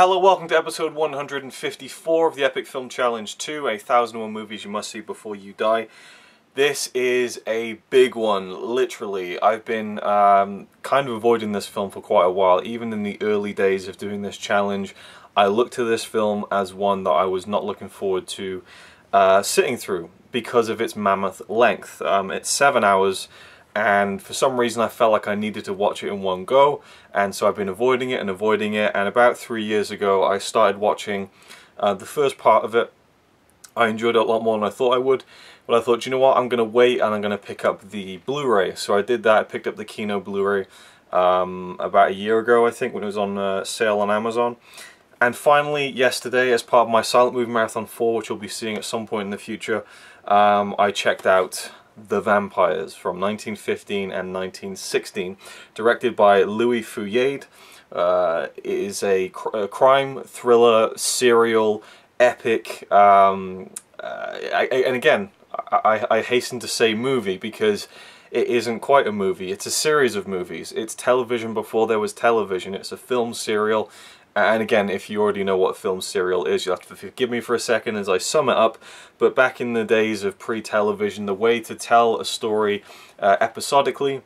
Hello, welcome to episode 154 of the Epic Film Challenge 2, a 1001 movies you must see before you die. This is a big one, literally. I've been um, kind of avoiding this film for quite a while. Even in the early days of doing this challenge, I looked to this film as one that I was not looking forward to uh, sitting through because of its mammoth length. Um, it's seven hours and for some reason I felt like I needed to watch it in one go and so I've been avoiding it and avoiding it and about three years ago I started watching uh, the first part of it. I enjoyed it a lot more than I thought I would but I thought you know what? I'm gonna wait and I'm gonna pick up the Blu-ray. So I did that. I picked up the Kino Blu-ray um, about a year ago I think when it was on uh, sale on Amazon. And finally yesterday as part of my Silent Movie Marathon 4 which you'll be seeing at some point in the future um, I checked out the Vampires from 1915 and 1916, directed by Louis Feuillade. Uh, it is a, cr a, crime thriller, serial, epic, um, uh, I, I, and again, I, I hasten to say movie because it isn't quite a movie. It's a series of movies. It's television before there was television. It's a film serial and again, if you already know what film serial is, you'll have to forgive me for a second as I sum it up. But back in the days of pre-television, the way to tell a story uh, episodically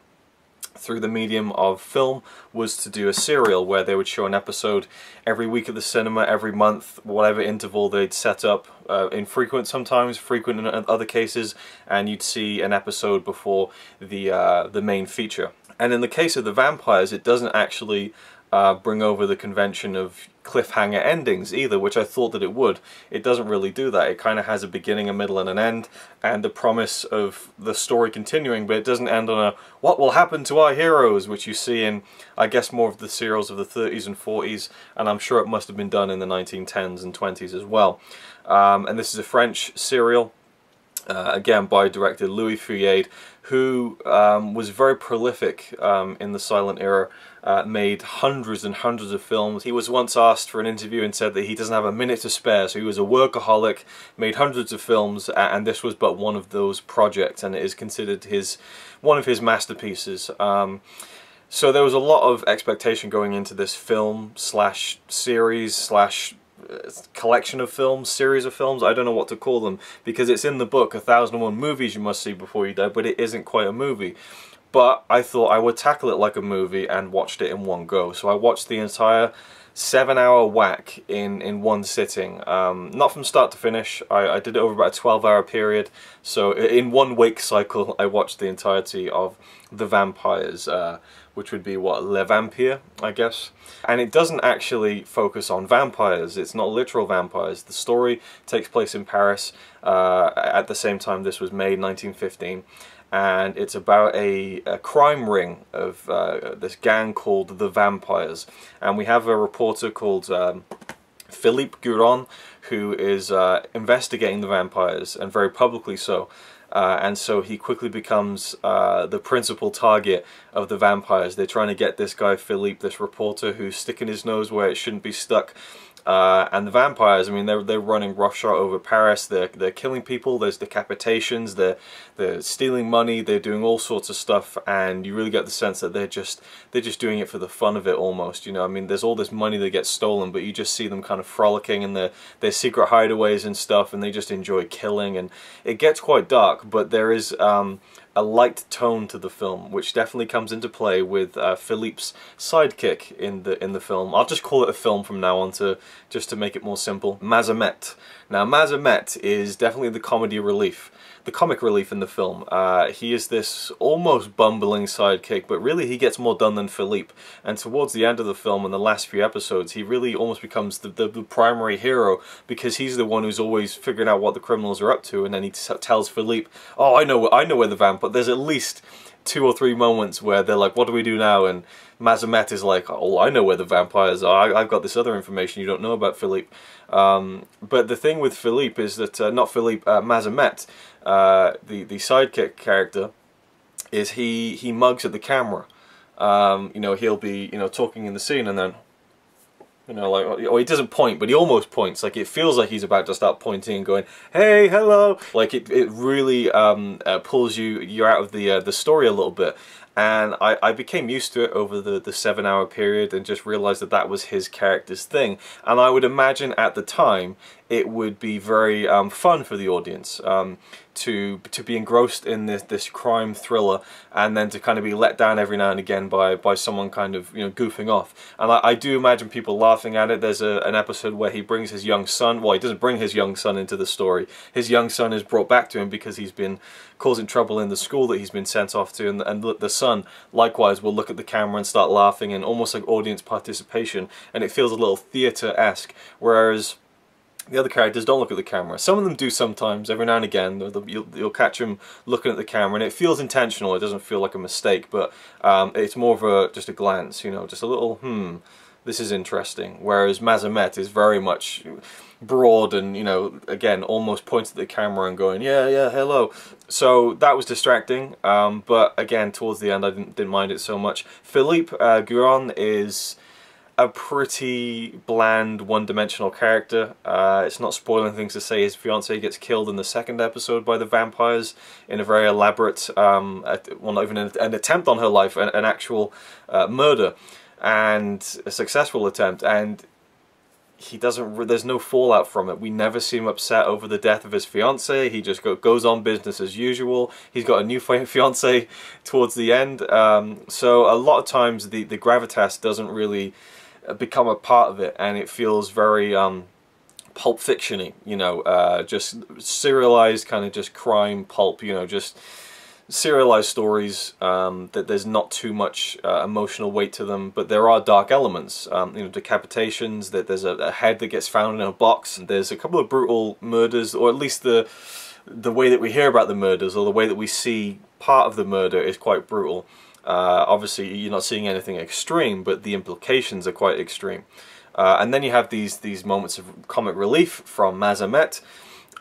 through the medium of film was to do a serial where they would show an episode every week at the cinema, every month, whatever interval they'd set up, uh, infrequent sometimes, frequent in other cases, and you'd see an episode before the, uh, the main feature. And in the case of the vampires, it doesn't actually uh, bring over the convention of cliffhanger endings either, which I thought that it would. It doesn't really do that. It kind of has a beginning, a middle, and an end, and the promise of the story continuing, but it doesn't end on a what will happen to our heroes, which you see in, I guess, more of the serials of the 30s and 40s, and I'm sure it must have been done in the 1910s and 20s as well. Um, and this is a French serial uh, again by director Louis Feuillade, who um, was very prolific um, in the silent era, uh, made hundreds and hundreds of films. He was once asked for an interview and said that he doesn't have a minute to spare, so he was a workaholic, made hundreds of films, and this was but one of those projects, and it is considered his one of his masterpieces. Um, so there was a lot of expectation going into this film slash series slash collection of films, series of films, I don't know what to call them, because it's in the book, A 1001 movies you must see before you die, but it isn't quite a movie. But I thought I would tackle it like a movie and watched it in one go. So I watched the entire seven hour whack in, in one sitting. Um, not from start to finish, I, I did it over about a 12 hour period. So in one wake cycle, I watched the entirety of The Vampires. Uh, which would be what Le Vampire, I guess. And it doesn't actually focus on vampires. It's not literal vampires. The story takes place in Paris uh, at the same time this was made, 1915 and it's about a, a crime ring of uh, this gang called the Vampires. And we have a reporter called um, Philippe Guérande who is uh, investigating the vampires, and very publicly so. Uh, and so he quickly becomes uh, the principal target of the vampires. They're trying to get this guy Philippe, this reporter, who's sticking his nose where it shouldn't be stuck, uh, and the vampires, I mean, they're, they're running roughshod over Paris, they're, they're killing people, there's decapitations, they're, they're stealing money, they're doing all sorts of stuff, and you really get the sense that they're just, they're just doing it for the fun of it almost, you know, I mean, there's all this money that gets stolen, but you just see them kind of frolicking in their, their secret hideaways and stuff, and they just enjoy killing, and it gets quite dark, but there is, um, a light tone to the film, which definitely comes into play with uh, Philippe's sidekick in the in the film. I'll just call it a film from now on to just to make it more simple. Mazamet. Now Mazamet is definitely the comedy relief the comic relief in the film. Uh, he is this almost bumbling sidekick, but really he gets more done than Philippe. And towards the end of the film, in the last few episodes, he really almost becomes the, the, the primary hero because he's the one who's always figuring out what the criminals are up to, and then he tells Philippe, "Oh, I know, I know where the vamp." But there's at least two or three moments where they're like, what do we do now? And Mazamet is like, oh, I know where the vampires are. I, have got this other information you don't know about Philippe. Um, but the thing with Philippe is that, uh, not Philippe, uh, Masamet, uh, the the sidekick character, is he he mugs at the camera. Um, you know, he'll be you know talking in the scene and then. You know, like, or he doesn't point, but he almost points. Like, it feels like he's about to start pointing and going, "Hey, hello!" Like, it, it really um, uh, pulls you you're out of the uh, the story a little bit. and I, I became used to it over the, the seven hour period and just realized that that was his character's thing and I would imagine at the time it would be very um, fun for the audience um, to to be engrossed in this this crime thriller and then to kind of be let down every now and again by by someone kind of you know goofing off. And I, I do imagine people laughing at it. There's a, an episode where he brings his young son well he doesn't bring his young son into the story. His young son is brought back to him because he's been causing trouble in the school that he's been sent off to. And, and the son likewise will look at the camera and start laughing and almost like audience participation. And it feels a little theatre-esque whereas the other characters don't look at the camera. Some of them do sometimes, every now and again. You'll, you'll, catch them looking at the camera, and it feels intentional. It doesn't feel like a mistake, but um, it's more of a just a glance, you know, just a little hmm. This is interesting. Whereas Mazamet is very much broad and you know again almost points at the camera and going yeah yeah hello so that was distracting um, but again towards the end I didn't, didn't mind it so much Philippe uh, Guérande is a pretty bland, one-dimensional character. Uh, it's not spoiling things to say his fiance gets killed in the second episode by the vampires in a very elaborate, um, well, not even an, an, attempt on her life, an, an actual uh, murder, and a successful attempt. And he doesn't. There's no fallout from it. We never see him upset over the death of his fiance. He just go, goes on business as usual. He's got a new fiance towards the end. Um, so a lot of times the the gravitas doesn't really become a part of it and it feels very um, pulp fictiony you know uh, just serialized kind of just crime pulp you know just serialized stories um, that there's not too much uh, emotional weight to them but there are dark elements um, you know decapitations that there's a, a, head that gets found in a box and there's a couple of brutal murders or at least the the way that we hear about the murders or the way that we see part of the murder is quite brutal uh, obviously, you're not seeing anything extreme, but the implications are quite extreme. Uh, and then you have these these moments of comic relief from Mazamet.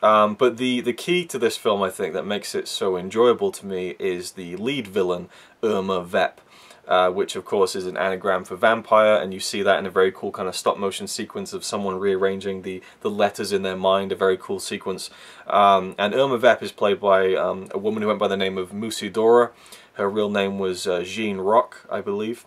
Um, but the, the key to this film, I think, that makes it so enjoyable to me is the lead villain, Irma Vep. Uh, which of course is an anagram for vampire and you see that in a very cool kind of stop motion sequence of someone rearranging the, the letters in their mind, a very cool sequence. Um, and Irma Vep is played by um, a woman who went by the name of Musidora, her real name was uh, Jean Roques, I believe.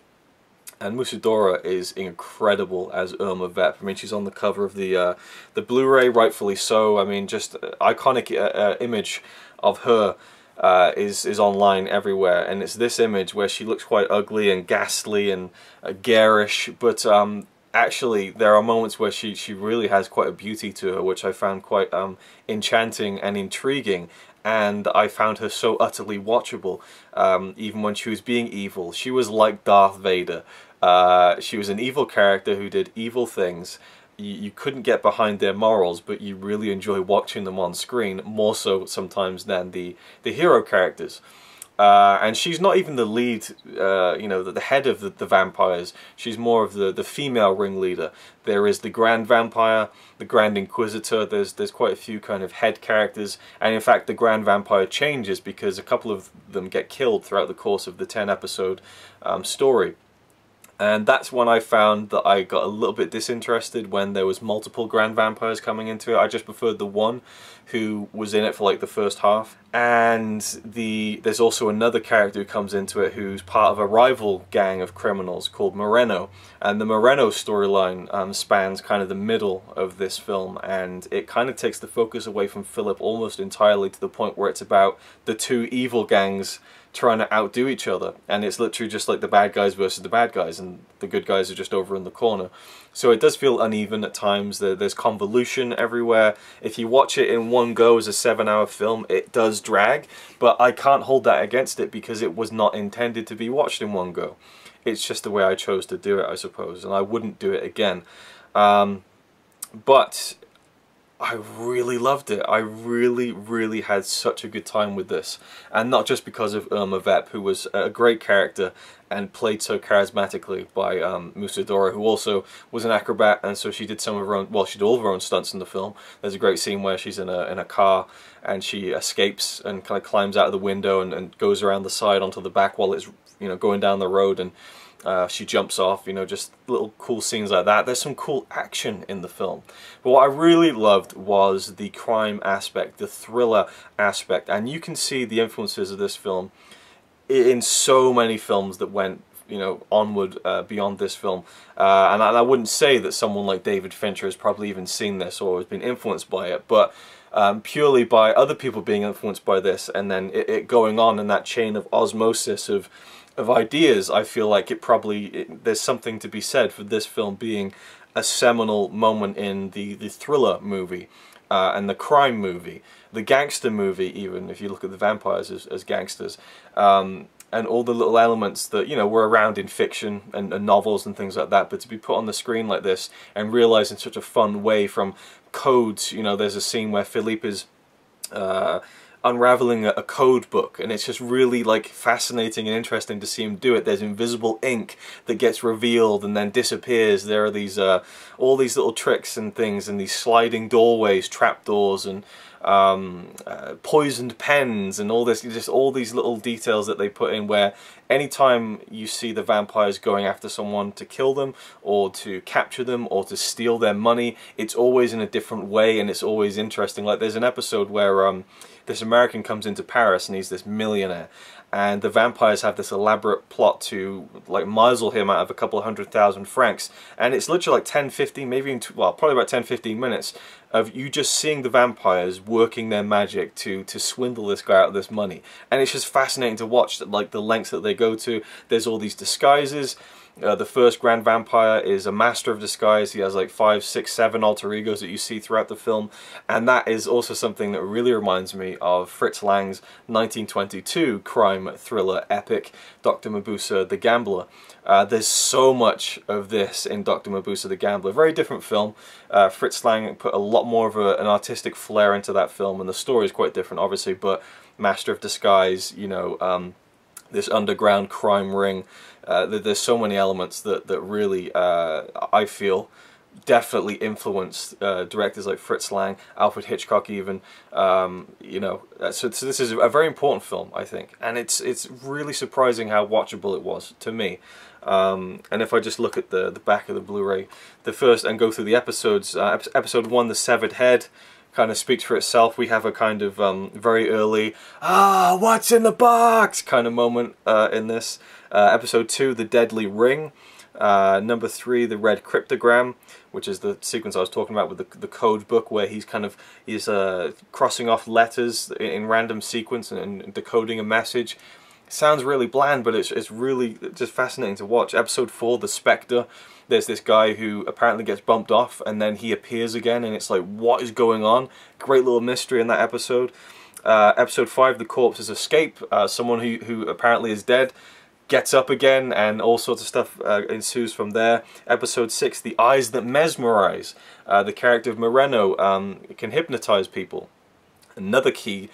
And Musidora is incredible as Irma Vep. I mean, she's on the cover of the uh, the Blu-ray, rightfully so. I mean, just iconic uh, uh, image of her uh, is is online everywhere, and it's this image where she looks quite ugly and ghastly and uh, garish, but um, actually there are moments where she she really has quite a beauty to her, which I found quite um, enchanting and intriguing and I found her so utterly watchable, um, even when she was being evil. She was like Darth Vader. Uh, she was an evil character who did evil things. You, you, couldn't get behind their morals, but you really enjoy watching them on screen, more so sometimes than the, the hero characters. Uh, and she's not even the lead, uh, you know, the, the head of the, the, vampires. She's more of the, the female ringleader. There is the Grand Vampire, the Grand Inquisitor. There's there's quite a few kind of head characters, and in fact, the Grand Vampire changes because a couple of them get killed throughout the course of the ten episode um, story and that's when I found that I got a little bit disinterested when there was multiple Grand Vampires coming into it. I just preferred the one who was in it for like the first half. And the there's also another character who comes into it who's part of a rival gang of criminals called Moreno. And the Moreno storyline um, spans kind of the middle of this film and it kind of takes the focus away from Philip almost entirely to the point where it's about the two evil gangs trying to outdo each other and it's literally just like the bad guys versus the bad guys and the good guys are just over in the corner. So it does feel uneven at times. There's convolution everywhere. If you watch it in one go as a seven hour film it does drag but I can't hold that against it because it was not intended to be watched in one go. It's just the way I chose to do it I suppose and I wouldn't do it again. Um, but I really loved it. I really, really had such a good time with this. And not just because of Irma Vep, who was a great character and played so charismatically by um, who also was an acrobat, and so she did some of her own, well, she did all of her own stunts in the film. There's a great scene where she's in a, in a car and she escapes and kind of climbs out of the window and, and goes around the side onto the back while it's, you know, going down the road and uh, she jumps off, you know, just little cool scenes like that. There's some cool action in the film. But what I really loved was the crime aspect, the thriller aspect, and you can see the influences of this film in so many films that went you know onward uh, beyond this film uh, and, I, I, wouldn't say that someone like David Fincher has probably even seen this or has been influenced by it but um, purely by other people being influenced by this and then it, it, going on in that chain of osmosis of of ideas I feel like it probably it, there's something to be said for this film being a seminal moment in the the thriller movie uh, and the crime movie the gangster movie even if you look at the vampires as, as gangsters um, and all the little elements that you know were around in fiction and, and, novels and things like that but to be put on the screen like this and realized in such a fun way from codes you know there's a scene where Philippe is uh, unraveling a, code book and it's just really like fascinating and interesting to see him do it. There's invisible ink that gets revealed and then disappears. There are these uh, all these little tricks and things and these sliding doorways trapdoors and um, uh, poisoned pens and all this, just all these little details that they put in where anytime you see the vampires going after someone to kill them or to capture them or to steal their money, it's always in a different way and it's always interesting. Like there's an episode where um, this American comes into Paris and he's this millionaire and the vampires have this elaborate plot to like muzzle him out of a couple hundred thousand francs. And it's literally like 10 15 maybe even well probably about 10 15 minutes of you just seeing the vampires working their magic to to swindle this guy out of this money. And it's just fascinating to watch that like the lengths that they go to. There's all these disguises uh, the first Grand Vampire is a master of disguise. He has like five, six, seven alter egos that you see throughout the film. And that is also something that really reminds me of Fritz Lang's 1922 crime thriller epic, Dr. Mabuse the Gambler. Uh, there's so much of this in Dr. Mabuse the Gambler. Very different film. Uh, Fritz Lang put a lot more of a, an artistic flair into that film, and the story is quite different, obviously, but Master of Disguise, you know, um, this underground crime ring uh, there's so many elements that that really uh, I feel definitely influenced uh, directors like Fritz Lang, Alfred Hitchcock, even. Um, you know, uh, so, so, this is a very important film, I think, and it's it's really surprising how watchable it was to me. Um, and if I just look at the the back of the Blu-ray, the first and go through the episodes, uh, episode one, the severed head kind of speaks for itself. We have a kind of um, very early, ah, what's in the box kind of moment uh, in this. Uh, episode 2, The Deadly Ring. Uh, number 3, The Red Cryptogram, which is the sequence I was talking about with the, the code book where he's kind of he's uh, crossing off letters in, in random sequence and, and decoding a message sounds really bland, but it's, it's really just fascinating to watch. Episode 4, The Spectre, there's this guy who apparently gets bumped off and then he appears again and it's like, what is going on? Great little mystery in that episode. Uh, episode 5, The Corpses Escape, uh, someone who, who apparently is dead gets up again and all sorts of stuff uh, ensues from there. Episode 6, The Eyes That Mesmerize. Uh, the character of Moreno um, can hypnotize people. Another key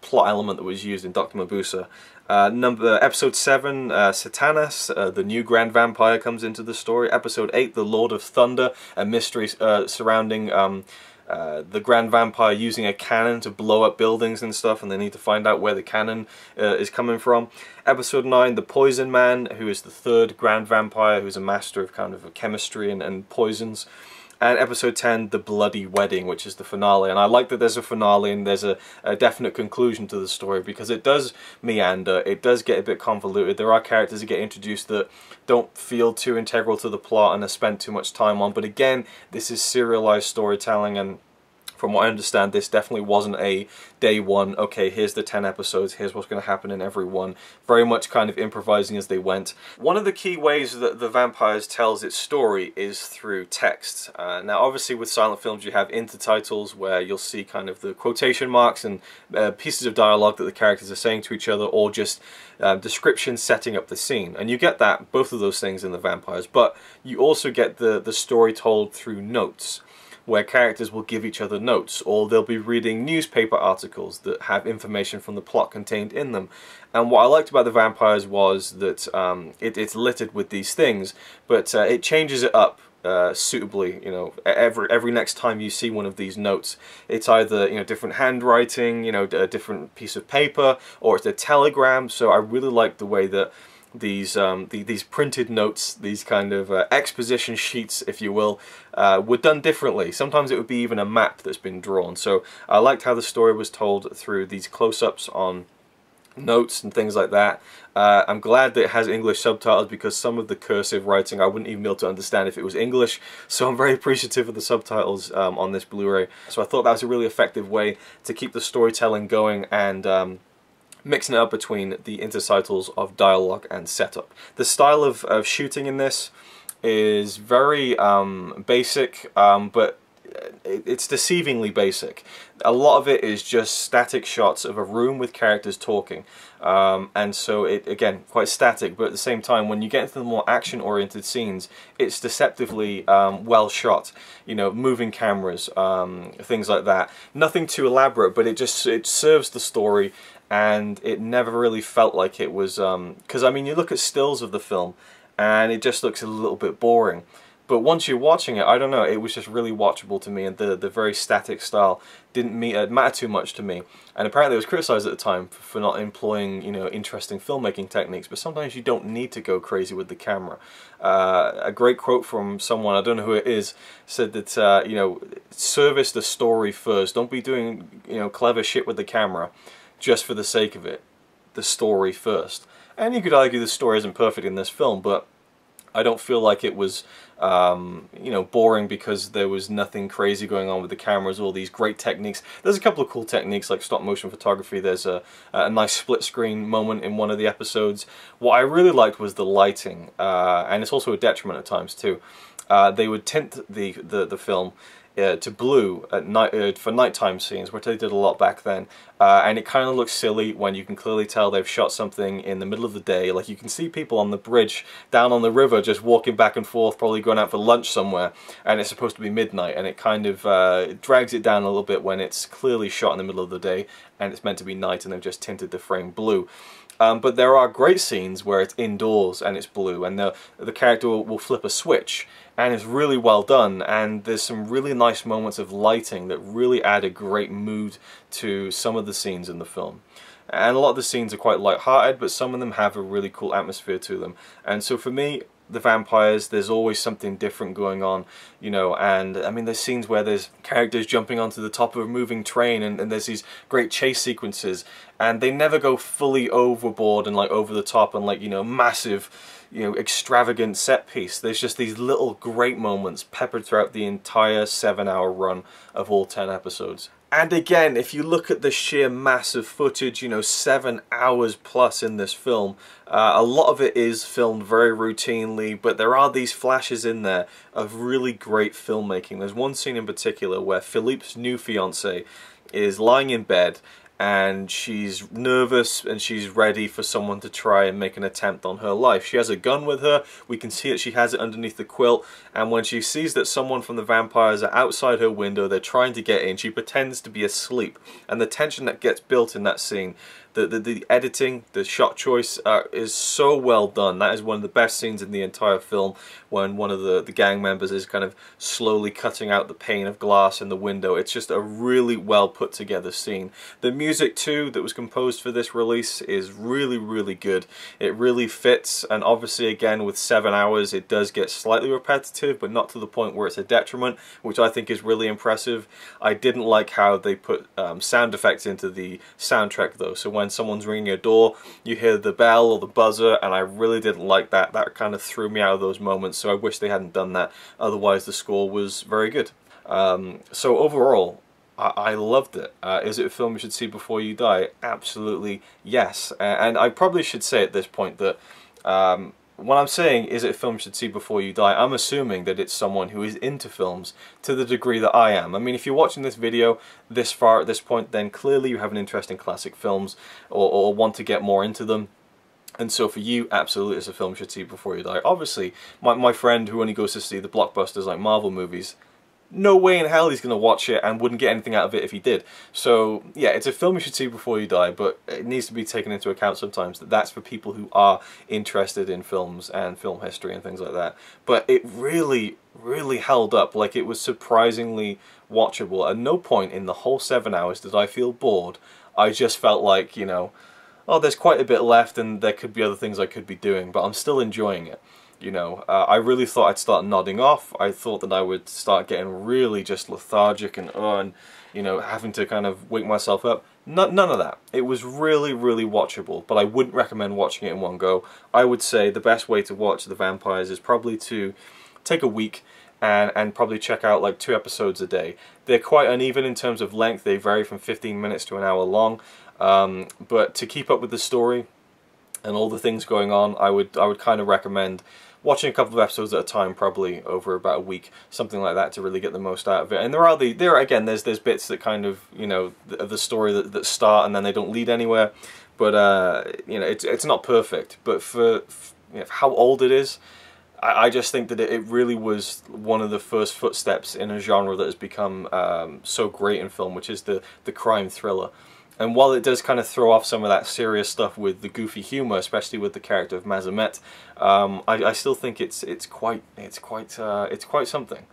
plot element that was used in Dr. Mabuse. Uh, number episode seven, uh, Satanas, uh, the new Grand Vampire comes into the story. Episode eight, the Lord of Thunder, a mystery uh, surrounding um, uh, the Grand Vampire using a cannon to blow up buildings and stuff, and they need to find out where the cannon uh, is coming from. Episode 9, The Poison Man, who is the third Grand Vampire, who's a master of kind of chemistry and, and poisons and episode 10 the bloody wedding which is the finale. And i like that there's a finale and there's a, a, definite conclusion to the story because it does meander. It does get a bit convoluted. There are characters that get introduced that don't feel too integral to the plot and are spent too much time on. But again this is serialized storytelling and from what I understand, this definitely wasn't a day one, okay, here's the 10 episodes, here's what's going to happen in every one. Very much kind of improvising as they went. One of the key ways that The Vampires tells its story is through text. Uh, now, obviously, with silent films, you have intertitles where you'll see kind of the quotation marks and uh, pieces of dialogue that the characters are saying to each other, or just uh, descriptions setting up the scene. And you get that, both of those things in The Vampires, but you also get the, the story told through notes where characters will give each other notes, or they'll be reading newspaper articles that have information from the plot contained in them. And what I liked about the vampires was that um, it, it's littered with these things, but uh, it changes it up uh, suitably. You know, every every next time you see one of these notes, it's either you know different handwriting, you know, a different piece of paper, or it's a telegram. So I really like the way that these um, the, these printed notes, these kind of uh, exposition sheets, if you will, uh, were done differently. Sometimes it would be even a map that's been drawn. So I liked how the story was told through these close-ups on notes and things like that. Uh, I'm glad that it has English subtitles because some of the cursive writing I wouldn't even be able to understand if it was English. So I'm very appreciative of the subtitles um, on this Blu-ray. So I thought that was a really effective way to keep the storytelling going and um, mixing it up between the intertitles of dialogue and setup. The style of, of shooting in this is very um, basic, um, but it's deceivingly basic. A lot of it is just static shots of a room with characters talking. Um, and so it, again, quite static, but at the same time, when you get into the more action-oriented scenes, it's deceptively um, well shot. You know, moving cameras, um, things like that. Nothing too elaborate, but it just it serves the story, and it never really felt like it was. Because um, I mean, you look at stills of the film, and it just looks a little bit boring. But once you're watching it, I don't know, it was just really watchable to me and the, the very static style didn't meet, uh, matter too much to me. And apparently it was criticised at the time for not employing, you know, interesting filmmaking techniques, but sometimes you don't need to go crazy with the camera. Uh, a great quote from someone, I don't know who it is, said that, uh, you know, service the story first. Don't be doing, you know, clever shit with the camera just for the sake of it. The story first. And you could argue the story isn't perfect in this film, but I don't feel like it was, um, you know, boring because there was nothing crazy going on with the cameras, all these great techniques. There's a couple of cool techniques like stop motion photography. There's a, a nice split screen moment in one of the episodes. What I really liked was the lighting, uh, and it's also a detriment at times too. Uh, they would tint the, the, the film uh, to blue at night uh, for nighttime scenes, which they did a lot back then. Uh, and it kind of looks silly when you can clearly tell they've shot something in the middle of the day. Like you can see people on the bridge down on the river just walking back and forth, probably going out for lunch somewhere, and it's supposed to be midnight, and it kind of uh, drags it down a little bit when it's clearly shot in the middle of the day and it's meant to be night and they've just tinted the frame blue. Um, but there are great scenes where it's indoors and it's blue and the, the character will, will, flip a switch and it's really well done and there's some really nice moments of lighting that really add a great mood to some of the scenes in the film. And a lot of the scenes are quite light-hearted but some of them have a really cool atmosphere to them. And so for me, the vampires there's always something different going on you know and I mean there's scenes where there's characters jumping onto the top of a moving train and, and there's these great chase sequences and they never go fully overboard and like over the top and like you know massive you know extravagant set piece there's just these little great moments peppered throughout the entire seven hour run of all 10 episodes and again, if you look at the sheer mass of footage, you know, seven hours plus in this film, uh, a lot of it is filmed very routinely, but there are these flashes in there of really great filmmaking. There's one scene in particular where Philippe's new fiance is lying in bed and she's nervous and she's ready for someone to try and make an attempt on her life. She has a gun with her, we can see that she has it underneath the quilt, and when she sees that someone from the vampires are outside her window, they're trying to get in, she pretends to be asleep. And the tension that gets built in that scene the, the, the editing, the shot choice uh, is so well done. That is one of the best scenes in the entire film when one of the, the gang members is kind of slowly cutting out the pane of glass in the window. It's just a really well put together scene. The music too that was composed for this release is really, really good. It really fits and obviously again with seven hours it does get slightly repetitive but not to the point where it's a detriment which I think is really impressive. I didn't like how they put um, sound effects into the soundtrack though so when when someone's ringing your door, you hear the bell or the buzzer, and I really didn't like that. That kind of threw me out of those moments, so I wish they hadn't done that. Otherwise, the score was very good. Um, so overall, I, loved it. Uh, is it a film you should see before you die? Absolutely yes. and I probably should say at this point that um, when I'm saying is it a film should see before you die, I'm assuming that it's someone who is into films to the degree that I am. I mean, if you're watching this video this far at this point, then clearly you have an interest in classic films or, or want to get more into them. And so for you, absolutely it's a film you should see before you die. Obviously, my, my friend who only goes to see the blockbusters like Marvel movies, no way in hell he's going to watch it and wouldn't get anything out of it if he did. So yeah, it's a film you should see before you die, but it needs to be taken into account sometimes that that's for people who are interested in films and film history and things like that. But it really, really held up. Like it was surprisingly watchable. At no point in the whole seven hours did I feel bored. I just felt like, you know, oh, there's quite a bit left and there could be other things I could be doing, but I'm still enjoying it. You know, uh, I really thought I'd start nodding off. I thought that I would start getting really just lethargic and, uh, and you know, having to kind of wake myself up. No, none of that. It was really, really watchable, but I wouldn't recommend watching it in one go. I would say the best way to watch The Vampires is probably to take a week and, and probably check out like two episodes a day. They're quite uneven in terms of length. They vary from 15 minutes to an hour long. Um, but to keep up with the story and all the things going on, I would I would kind of recommend watching a couple of episodes at a time, probably over about a week, something like that, to really get the most out of it. And there are the there again, there's there's bits that kind of you know of the story that, that start and then they don't lead anywhere. But uh, you know, it's it's not perfect. But for, for you know, how old it is, I, I just think that it really was one of the first footsteps in a genre that has become um, so great in film, which is the the crime thriller. And while it does kind of throw off some of that serious stuff with the goofy humor, especially with the character of Mazamet, um, I, I, still think it's it's quite it's quite uh, it's quite something.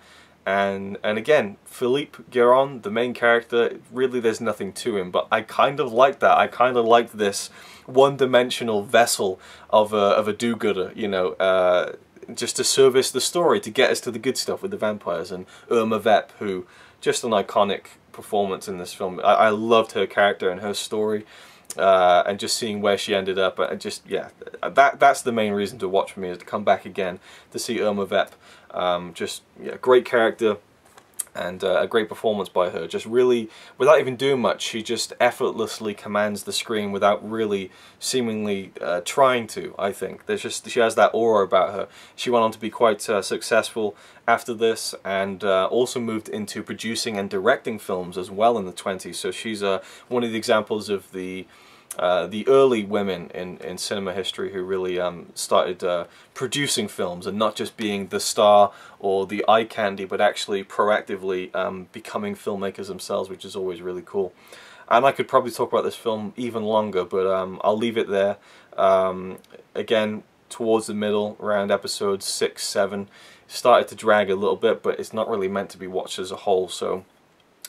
And and again, Philippe Guérande, the main character, really there's nothing to him, but I kind of like that. I kind of like this one-dimensional vessel of a of a do-gooder, you know. Uh, just to service the story, to get us to the good stuff with the vampires and Irma Vep, who just an iconic performance in this film. I, I loved her character and her story. Uh, and just seeing where she ended up, and just yeah, that that's the main reason to watch for me is to come back again to see Irma Vep. Um, just yeah, great character, and uh, a great performance by her. Just really, without even doing much, she just effortlessly commands the screen without really seemingly uh, trying to. I think there's just she has that aura about her. She went on to be quite uh, successful after this, and uh, also moved into producing and directing films as well in the 20s. So she's uh, one of the examples of the uh, the early women in, in cinema history who really um, started uh, producing films and not just being the star or the eye candy, but actually proactively um, becoming filmmakers themselves, which is always really cool. And I could probably talk about this film even longer, but um, I'll leave it there. Um, again, towards the middle, around episodes 6, 7, started to drag a little bit, but it's not really meant to be watched as a whole, so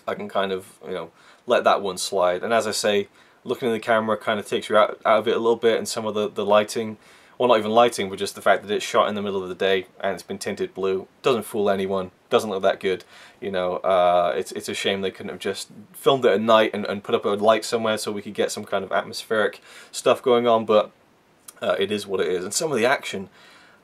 I can kind of, you know, let that one slide. And as I say, looking at the camera kind of takes you out, out of it a little bit and some of the, the lighting, well not even lighting, but just the fact that it's shot in the middle of the day and it's been tinted blue, doesn't fool anyone, doesn't look that good, you know, uh, it's, it's a shame they couldn't have just filmed it at night and, and put up a light somewhere so we could get some kind of atmospheric stuff going on, but uh, it is what it is. And some of the action,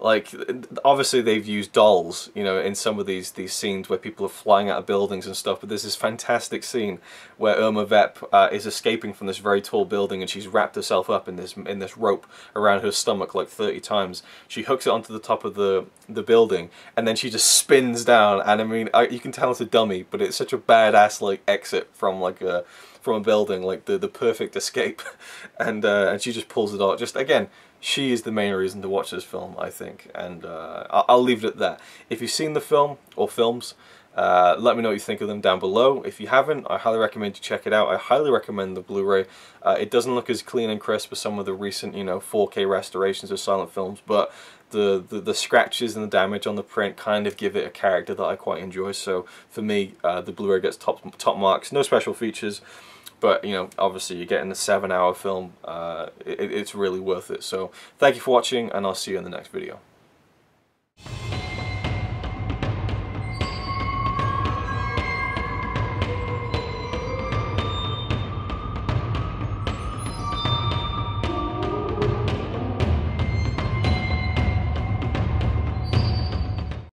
like obviously they've used dolls you know in some of these these scenes where people are flying out of buildings and stuff but there's this fantastic scene where Irma Vep uh, is escaping from this very tall building and she's wrapped herself up in this in this rope around her stomach like 30 times. She hooks it onto the top of the the building and then she just spins down and I mean I, you can tell it's a dummy but it's such a badass like exit from like a from a building like the the perfect escape. And uh, and she just pulls it out just again she is the main reason to watch this film, I think, and uh, I'll leave it at that. If you've seen the film or films, uh, let me know what you think of them down below. If you haven't, I highly recommend you check it out. I highly recommend the Blu-ray. Uh, it doesn't look as clean and crisp as some of the recent, you know, 4K restorations of silent films, but the, the, the scratches and the damage on the print kind of give it a character that I quite enjoy. So for me, uh, the Blu-ray gets top top marks. No special features but you know obviously you're getting a seven hour film uh, it, it's really worth it. So thank you for watching and I'll see you in the next video.